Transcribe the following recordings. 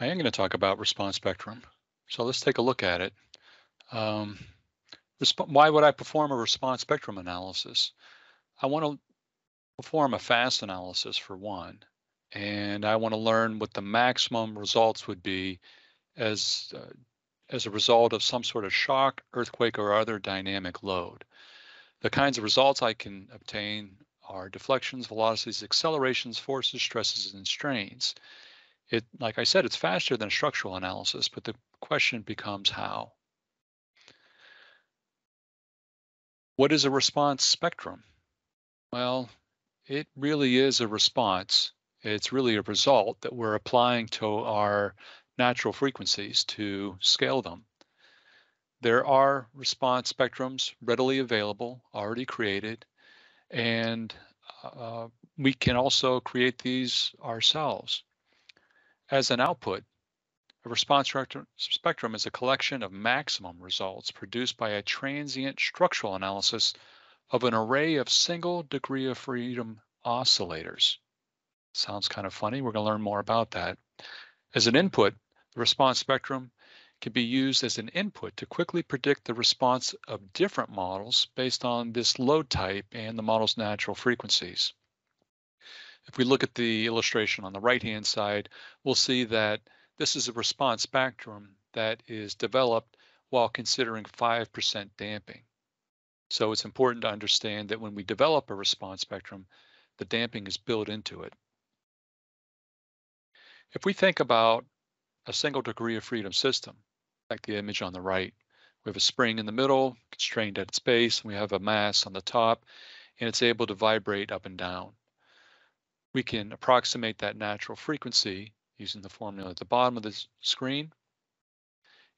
I am going to talk about response spectrum. So let's take a look at it. Um, why would I perform a response spectrum analysis? I want to perform a fast analysis for one, and I want to learn what the maximum results would be as uh, as a result of some sort of shock, earthquake, or other dynamic load. The kinds of results I can obtain are deflections, velocities, accelerations, forces, stresses, and strains. It, like I said, it's faster than structural analysis, but the question becomes how. What is a response spectrum? Well, it really is a response. It's really a result that we're applying to our natural frequencies to scale them. There are response spectrums readily available, already created, and uh, we can also create these ourselves. As an output, a response spectrum is a collection of maximum results produced by a transient structural analysis of an array of single degree of freedom oscillators. Sounds kind of funny. We're going to learn more about that. As an input, the response spectrum can be used as an input to quickly predict the response of different models based on this load type and the model's natural frequencies. If we look at the illustration on the right-hand side, we'll see that this is a response spectrum that is developed while considering 5% damping. So it's important to understand that when we develop a response spectrum, the damping is built into it. If we think about a single degree of freedom system, like the image on the right, we have a spring in the middle, constrained at its base, and we have a mass on the top, and it's able to vibrate up and down we can approximate that natural frequency using the formula at the bottom of the screen.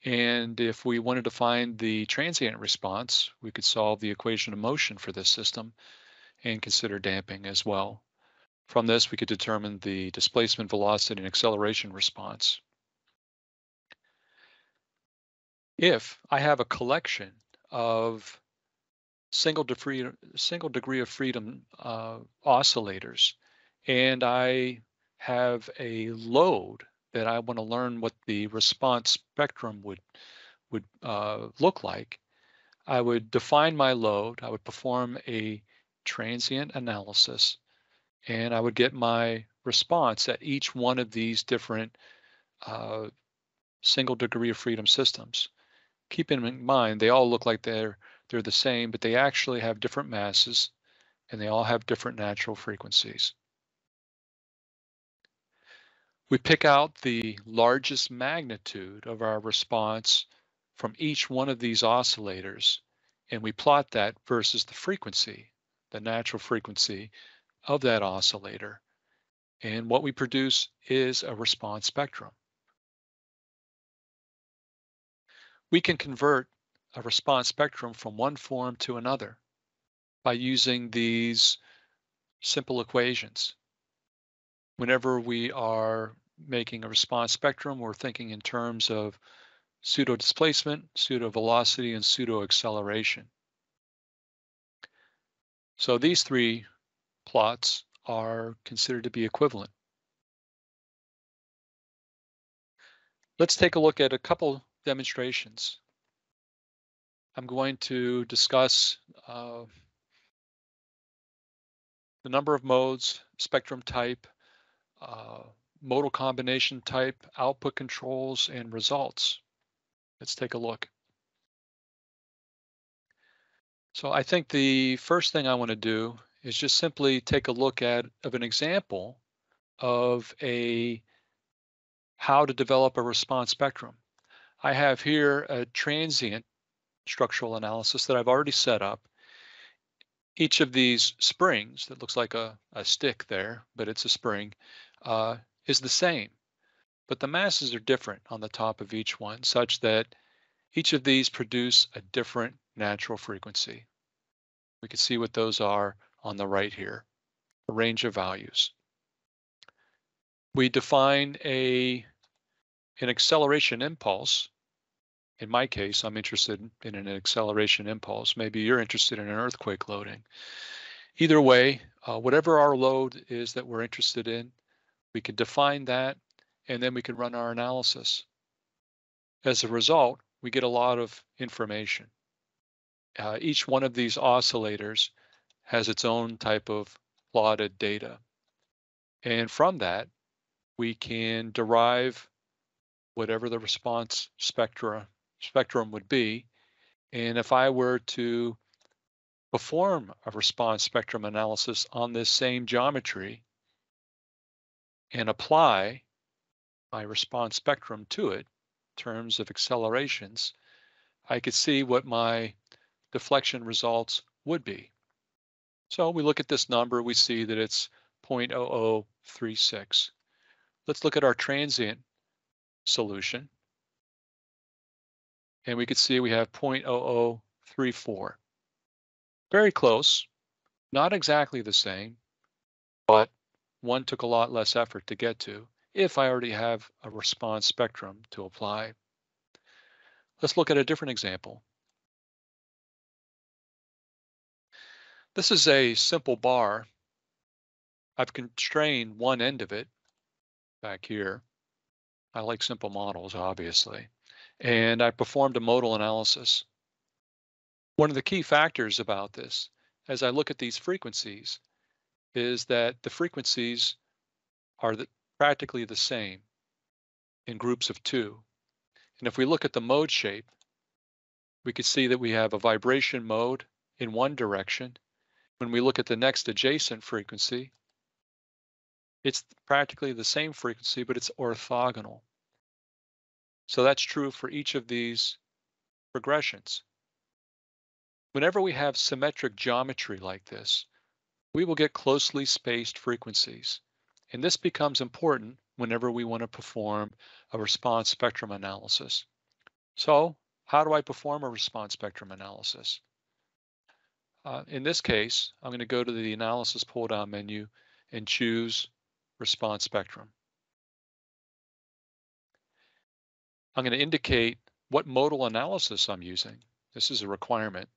And if we wanted to find the transient response, we could solve the equation of motion for this system and consider damping as well. From this, we could determine the displacement velocity and acceleration response. If I have a collection of single, degree, single degree of freedom uh, oscillators and I have a load that I want to learn what the response spectrum would would uh, look like, I would define my load. I would perform a transient analysis, and I would get my response at each one of these different uh, single degree of freedom systems. Keep in mind, they all look like they're they're the same, but they actually have different masses, and they all have different natural frequencies. We pick out the largest magnitude of our response from each one of these oscillators, and we plot that versus the frequency, the natural frequency of that oscillator. And what we produce is a response spectrum. We can convert a response spectrum from one form to another by using these simple equations. Whenever we are making a response spectrum, we're thinking in terms of pseudo displacement, pseudo velocity, and pseudo acceleration. So these three plots are considered to be equivalent. Let's take a look at a couple demonstrations. I'm going to discuss uh, the number of modes, spectrum type, uh, modal combination type, output controls, and results. Let's take a look. So I think the first thing I want to do is just simply take a look at of an example of a how to develop a response spectrum. I have here a transient structural analysis that I've already set up. Each of these springs that looks like a, a stick there, but it's a spring, uh, is the same, but the masses are different on the top of each one such that each of these produce a different natural frequency. We can see what those are on the right here, a range of values. We define a an acceleration impulse. In my case, I'm interested in an acceleration impulse. Maybe you're interested in an earthquake loading. Either way, uh, whatever our load is that we're interested in, we can define that and then we can run our analysis. As a result, we get a lot of information. Uh, each one of these oscillators has its own type of plotted data. And from that, we can derive whatever the response spectra, spectrum would be. And if I were to perform a response spectrum analysis on this same geometry and apply my response spectrum to it in terms of accelerations, I could see what my deflection results would be. So we look at this number, we see that it's 0.0036. Let's look at our transient solution. And we could see we have 0.0034. Very close, not exactly the same, but one took a lot less effort to get to if I already have a response spectrum to apply. Let's look at a different example. This is a simple bar. I've constrained one end of it back here. I like simple models, obviously. And I performed a modal analysis. One of the key factors about this, as I look at these frequencies, is that the frequencies are the, practically the same in groups of two. And if we look at the mode shape, we can see that we have a vibration mode in one direction when we look at the next adjacent frequency, it's practically the same frequency, but it's orthogonal. So that's true for each of these progressions. Whenever we have symmetric geometry like this, we will get closely spaced frequencies. And this becomes important whenever we want to perform a response spectrum analysis. So how do I perform a response spectrum analysis? Uh, in this case, I'm going to go to the analysis pull down menu and choose response spectrum. I'm going to indicate what modal analysis I'm using. This is a requirement.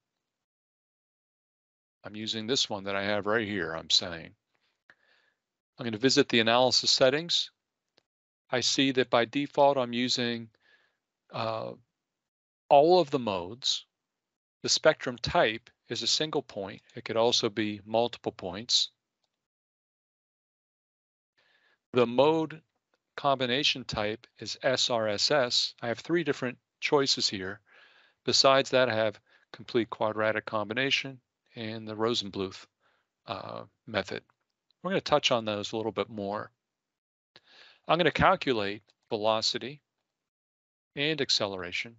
I'm using this one that I have right here, I'm saying. I'm going to visit the analysis settings. I see that by default, I'm using uh, all of the modes. The spectrum type is a single point. It could also be multiple points. The mode combination type is SRSS. I have three different choices here. Besides that, I have complete quadratic combination and the Rosenblueth uh, method. We're going to touch on those a little bit more. I'm going to calculate velocity and acceleration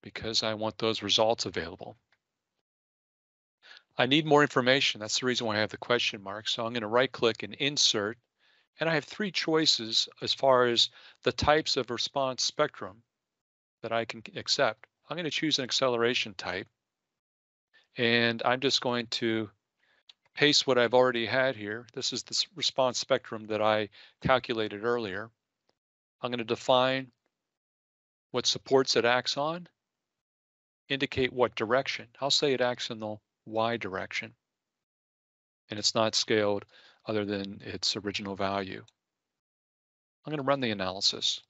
because I want those results available. I need more information. That's the reason why I have the question mark. So I'm going to right click and insert. And I have three choices as far as the types of response spectrum that I can accept. I'm going to choose an acceleration type. And I'm just going to paste what I've already had here. This is the response spectrum that I calculated earlier. I'm going to define what supports it acts on, indicate what direction. I'll say it acts in the y direction. And it's not scaled other than its original value. I'm going to run the analysis.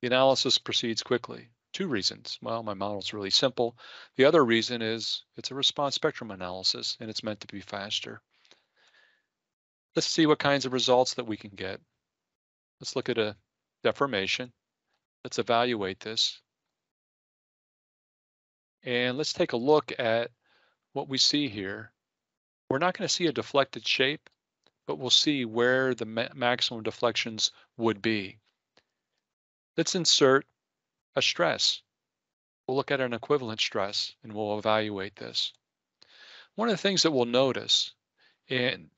The analysis proceeds quickly. Two reasons. Well, my model's really simple. The other reason is it's a response spectrum analysis and it's meant to be faster. Let's see what kinds of results that we can get. Let's look at a deformation. Let's evaluate this. And let's take a look at what we see here. We're not going to see a deflected shape, but we'll see where the ma maximum deflections would be. Let's insert a stress. We'll look at an equivalent stress and we'll evaluate this. One of the things that we'll notice, and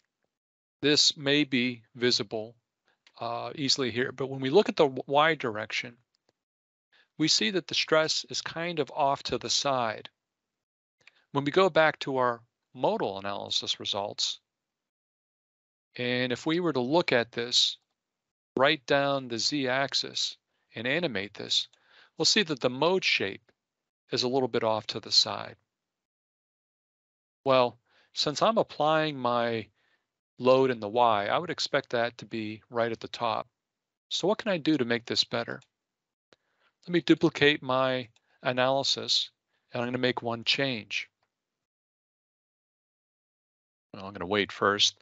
this may be visible uh, easily here, but when we look at the y direction, we see that the stress is kind of off to the side. When we go back to our modal analysis results, and if we were to look at this, right down the z-axis and animate this, we'll see that the mode shape is a little bit off to the side. Well, since I'm applying my load in the Y, I would expect that to be right at the top. So what can I do to make this better? Let me duplicate my analysis and I'm going to make one change. Well, I'm going to wait first.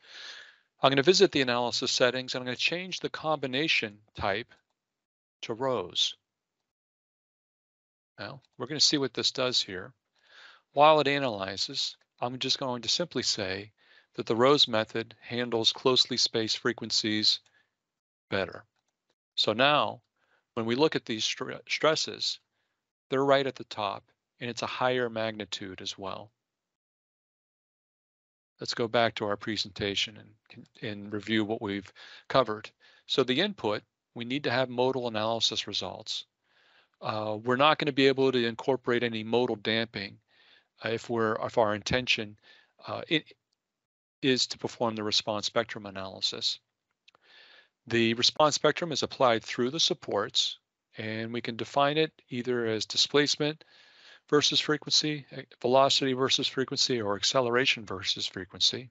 I'm going to visit the analysis settings and I'm going to change the combination type to ROSE. Now, we're going to see what this does here. While it analyzes, I'm just going to simply say that the ROSE method handles closely spaced frequencies better. So now, when we look at these stresses, they're right at the top, and it's a higher magnitude as well. Let's go back to our presentation and, and review what we've covered. So the input, we need to have modal analysis results. Uh, we're not going to be able to incorporate any modal damping uh, if we're if our intention uh, is to perform the response spectrum analysis. The response spectrum is applied through the supports, and we can define it either as displacement versus frequency, eh, velocity versus frequency, or acceleration versus frequency.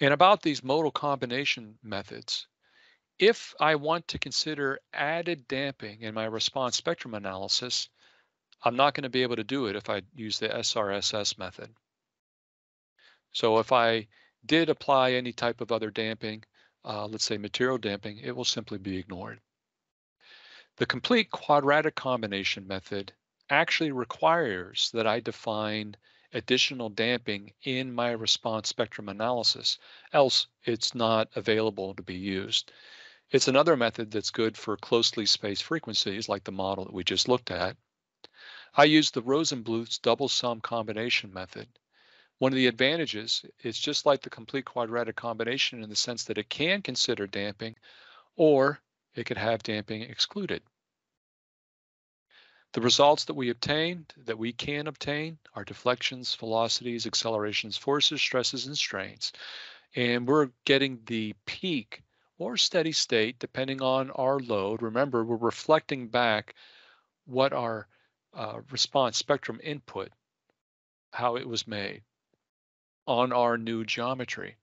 And about these modal combination methods, if I want to consider added damping in my response spectrum analysis, I'm not going to be able to do it if I use the SRSS method. So if I did apply any type of other damping, uh, let's say material damping, it will simply be ignored. The complete quadratic combination method actually requires that I define additional damping in my response spectrum analysis, else it's not available to be used. It's another method that's good for closely spaced frequencies like the model that we just looked at. I use the Rosenblueth's double sum combination method. One of the advantages is just like the complete quadratic combination in the sense that it can consider damping or it could have damping excluded. The results that we obtain, that we can obtain, are deflections, velocities, accelerations, forces, stresses, and strains. And we're getting the peak or steady state depending on our load. Remember, we're reflecting back what our uh, response spectrum input, how it was made on our new geometry.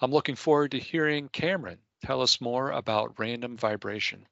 I'm looking forward to hearing Cameron tell us more about random vibration.